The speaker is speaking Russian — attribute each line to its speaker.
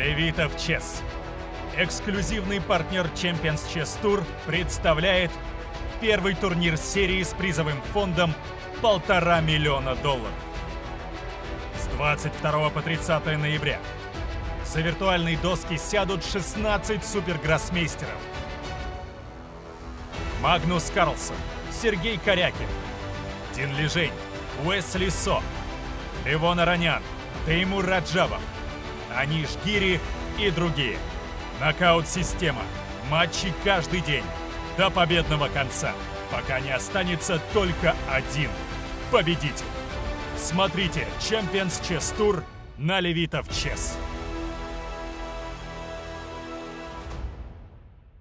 Speaker 1: Левитов Чес. Эксклюзивный партнер Champions Chess Tour представляет первый турнир серии с призовым фондом полтора миллиона долларов. С 22 по 30 ноября за виртуальные доски сядут 16 супергроссмейстеров. Магнус Карлсон, Сергей Корякин, Дин Лижень, Уэсли Со, Левон Аронян, Теймур Раджабов, Аниш Гири и другие. Нокаут-система. Матчи каждый день. До победного конца. Пока не останется только один победитель. Смотрите Champions Chess Tour на Левитов Chess.